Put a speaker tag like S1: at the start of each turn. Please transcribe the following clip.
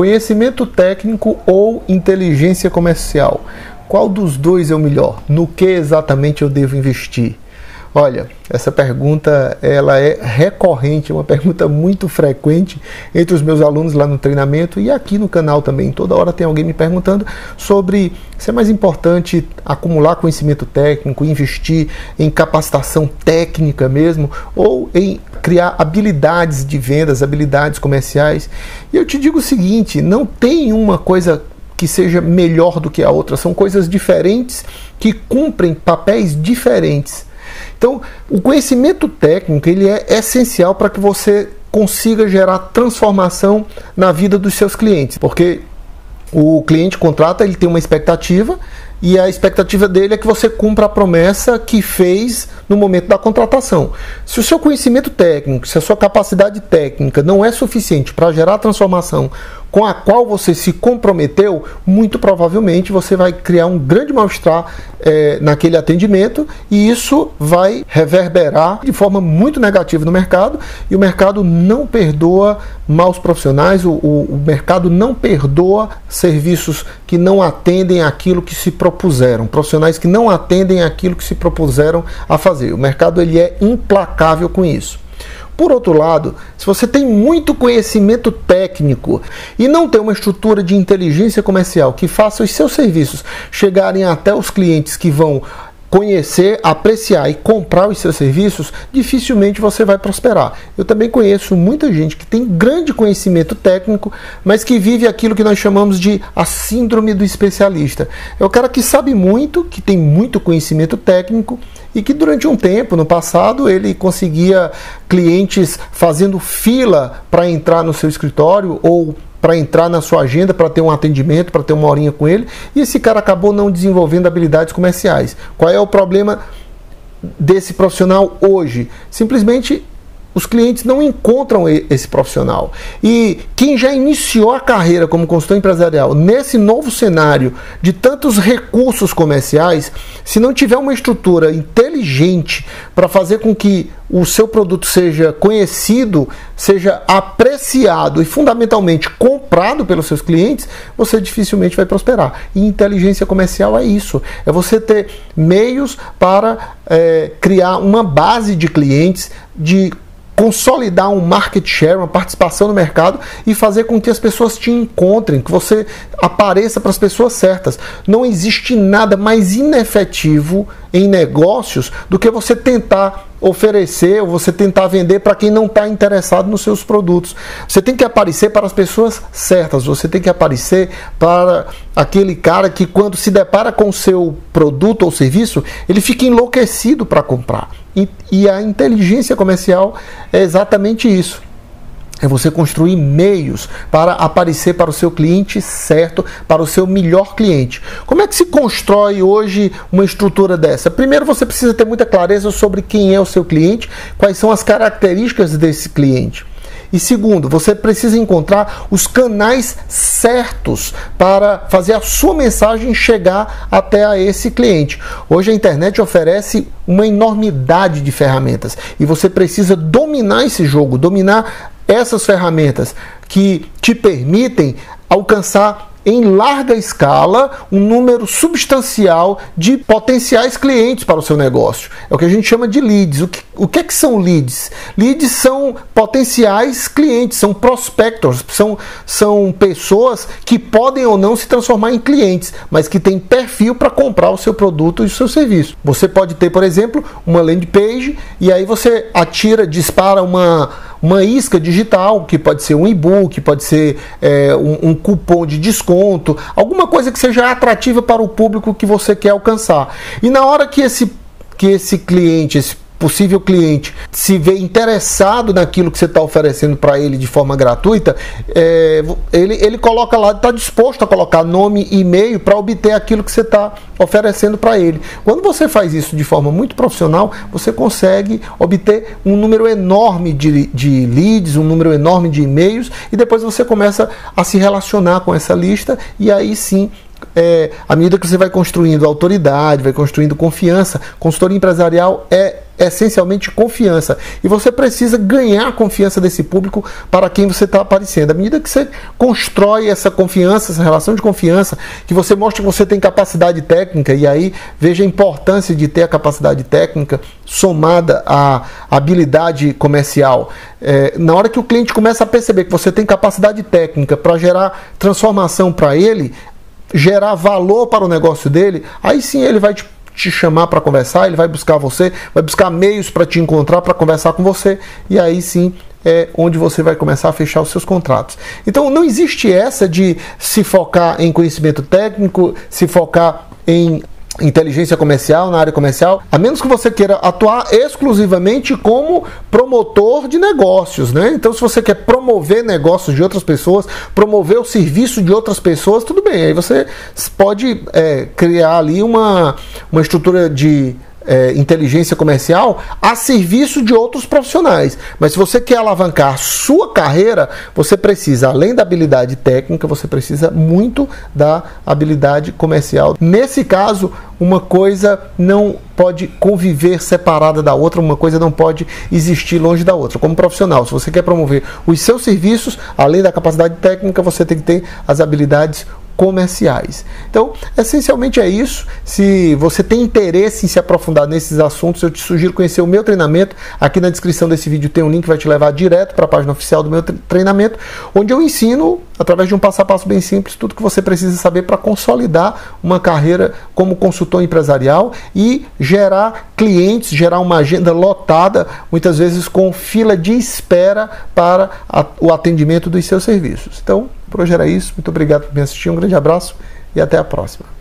S1: conhecimento técnico ou inteligência comercial? Qual dos dois é o melhor? No que exatamente eu devo investir? Olha, essa pergunta ela é recorrente, é uma pergunta muito frequente entre os meus alunos lá no treinamento e aqui no canal também. Toda hora tem alguém me perguntando sobre se é mais importante acumular conhecimento técnico, investir em capacitação técnica mesmo, ou em criar habilidades de vendas, habilidades comerciais. E eu te digo o seguinte: não tem uma coisa que seja melhor do que a outra, são coisas diferentes que cumprem papéis diferentes. Então, o conhecimento técnico ele é essencial para que você consiga gerar transformação na vida dos seus clientes, porque o cliente contrata, ele tem uma expectativa e a expectativa dele é que você cumpra a promessa que fez no momento da contratação. Se o seu conhecimento técnico, se a sua capacidade técnica não é suficiente para gerar transformação com a qual você se comprometeu, muito provavelmente você vai criar um grande mal-estar é, naquele atendimento e isso vai reverberar de forma muito negativa no mercado e o mercado não perdoa maus profissionais, o, o, o mercado não perdoa serviços que não atendem aquilo que se propuseram, profissionais que não atendem aquilo que se propuseram a fazer. O mercado ele é implacável com isso. Por outro lado, se você tem muito conhecimento técnico e não tem uma estrutura de inteligência comercial que faça os seus serviços chegarem até os clientes que vão conhecer, apreciar e comprar os seus serviços, dificilmente você vai prosperar. Eu também conheço muita gente que tem grande conhecimento técnico, mas que vive aquilo que nós chamamos de a síndrome do especialista. É o cara que sabe muito, que tem muito conhecimento técnico e que durante um tempo, no passado, ele conseguia clientes fazendo fila para entrar no seu escritório ou para entrar na sua agenda, para ter um atendimento, para ter uma horinha com ele, e esse cara acabou não desenvolvendo habilidades comerciais. Qual é o problema desse profissional hoje? Simplesmente os clientes não encontram esse profissional. E quem já iniciou a carreira como consultor empresarial nesse novo cenário de tantos recursos comerciais, se não tiver uma estrutura inteligente para fazer com que o seu produto seja conhecido, seja apreciado e fundamentalmente comprado pelos seus clientes, você dificilmente vai prosperar. E inteligência comercial é isso: é você ter meios para é, criar uma base de clientes de consolidar um market share, uma participação no mercado e fazer com que as pessoas te encontrem, que você apareça para as pessoas certas. Não existe nada mais inefetivo em negócios do que você tentar oferecer ou você tentar vender para quem não está interessado nos seus produtos. Você tem que aparecer para as pessoas certas, você tem que aparecer para aquele cara que, quando se depara com o seu produto ou serviço, ele fica enlouquecido para comprar. E, e a inteligência comercial é exatamente isso é você construir meios para aparecer para o seu cliente certo, para o seu melhor cliente. Como é que se constrói hoje uma estrutura dessa? Primeiro, você precisa ter muita clareza sobre quem é o seu cliente, quais são as características desse cliente. E segundo, você precisa encontrar os canais certos para fazer a sua mensagem chegar até a esse cliente. Hoje a internet oferece uma enormidade de ferramentas e você precisa dominar esse jogo, dominar essas ferramentas que te permitem alcançar em larga escala um número substancial de potenciais clientes para o seu negócio. É o que a gente chama de leads. O que, o que, é que são leads? Leads são potenciais clientes, são prospectors, são, são pessoas que podem ou não se transformar em clientes, mas que têm perfil para comprar o seu produto e o seu serviço. Você pode ter, por exemplo, uma landing page e aí você atira, dispara uma uma isca digital, que pode ser um e-book, pode ser é, um, um cupom de desconto, alguma coisa que seja atrativa para o público que você quer alcançar. E na hora que esse, que esse cliente, esse possível cliente se vê interessado naquilo que você está oferecendo para ele de forma gratuita, é, ele, ele coloca lá, está disposto a colocar nome e e-mail para obter aquilo que você está oferecendo para ele. Quando você faz isso de forma muito profissional, você consegue obter um número enorme de, de leads, um número enorme de e-mails, e depois você começa a se relacionar com essa lista, e aí sim é, à medida que você vai construindo autoridade, vai construindo confiança, consultoria empresarial é essencialmente confiança. E você precisa ganhar a confiança desse público para quem você está aparecendo. À medida que você constrói essa confiança, essa relação de confiança, que você mostra que você tem capacidade técnica, e aí veja a importância de ter a capacidade técnica somada à habilidade comercial. É, na hora que o cliente começa a perceber que você tem capacidade técnica para gerar transformação para ele, gerar valor para o negócio dele, aí sim ele vai te te chamar para conversar, ele vai buscar você, vai buscar meios para te encontrar, para conversar com você, e aí sim é onde você vai começar a fechar os seus contratos. Então não existe essa de se focar em conhecimento técnico, se focar em inteligência comercial, na área comercial, a menos que você queira atuar exclusivamente como promotor de negócios, né? Então, se você quer promover negócios de outras pessoas, promover o serviço de outras pessoas, tudo bem. Aí você pode é, criar ali uma, uma estrutura de é, inteligência comercial a serviço de outros profissionais. Mas se você quer alavancar sua carreira, você precisa, além da habilidade técnica, você precisa muito da habilidade comercial. Nesse caso, uma coisa não pode conviver separada da outra, uma coisa não pode existir longe da outra. Como profissional, se você quer promover os seus serviços, além da capacidade técnica, você tem que ter as habilidades comerciais. Então, essencialmente é isso. Se você tem interesse em se aprofundar nesses assuntos, eu te sugiro conhecer o meu treinamento. Aqui na descrição desse vídeo tem um link que vai te levar direto para a página oficial do meu treinamento, onde eu ensino, através de um passo a passo bem simples, tudo que você precisa saber para consolidar uma carreira como consultor empresarial e gerar clientes, gerar uma agenda lotada, muitas vezes com fila de espera para o atendimento dos seus serviços. Então, por hoje era isso. Muito obrigado por me assistir. Um grande abraço e até a próxima.